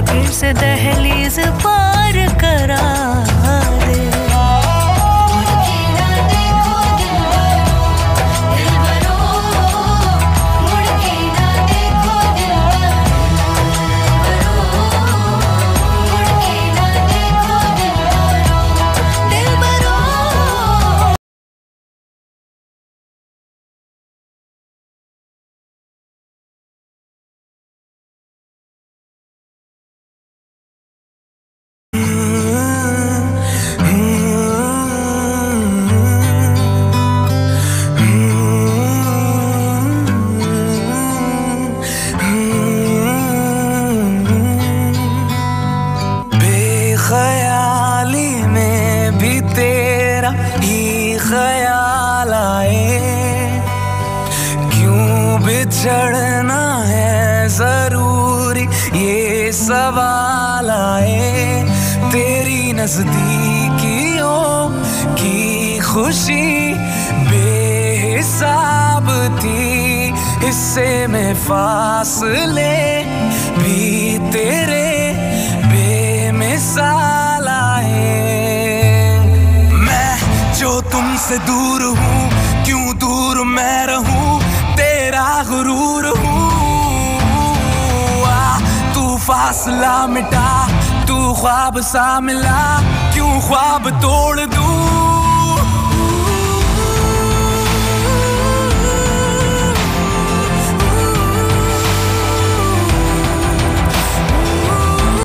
फिर से दहलीज पार करा। चढ़ना है ज़रूरी, ये सवाल आए तेरी नजदीकियों की खुशी, बेहिसाब थी हिस्से में फासले भी तेरे बेमिसाल आए। मैं जो तुमसे दूर हूँ, क्यों दूर मैं रहूँ? तेरा गुरूर हुआ। तू फासला मिटा तू ख्वाब सा मिला। क्यों ख्वाब तोड़